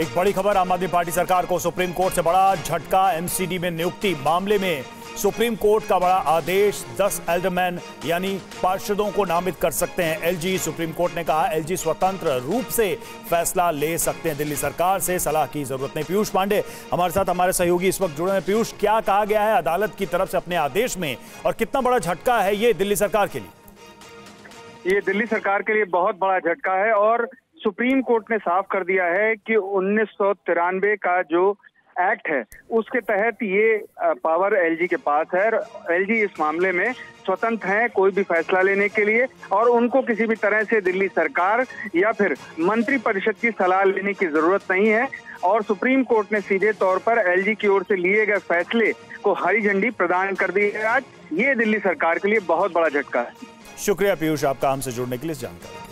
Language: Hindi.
एक बड़ी खबर, आम आदमी पार्टी सरकार को सुप्रीम कोर्ट से बड़ा झटका एमसीडी में नियुक्ति, मामले में सुप्रीम कोर्ट का बड़ा आदेश 10 एल्डरमैन, यानी पार्षदों को नामित कर सकते हैं। एलजी सुप्रीम कोर्ट ने कहा एलजी स्वतंत्र रूप से फैसला ले सकते हैं। दिल्ली सरकार से सलाह की ज़रूरत नहीं। पीयूष पांडे हमारे साथ, हमारे सहयोगी इस वक्त जुड़े हैं। पीयूष, क्या कहा गया है अदालत की तरफ़ से अपने आदेश में? और कितना बड़ा झटका है ये दिल्ली सरकार के लिए? ये दिल्ली सरकार के लिए बहुत बड़ा झटका है और सुप्रीम कोर्ट ने साफ़ कर दिया है कि उन्नीस सौ तिरानवे का जो एक्ट है, उसके तहत ये पावर एलजी के पास है एलजी इस मामले में स्वतंत्र हैं कोई भी फैसला लेने के लिए और उनको किसी भी तरह से दिल्ली सरकार या फिर मंत्री परिषद की सलाह लेने की ज़रूरत नहीं है और सुप्रीम कोर्ट ने सीधे तौर पर एलजी की ओर से लिए गए फैसले को हरी झंडी प्रदान कर दी है। आज ये दिल्ली सरकार के लिए बहुत बड़ा झटका है। शुक्रिया पीयूष, आपका हमसे जुड़ने के लिए जानकारी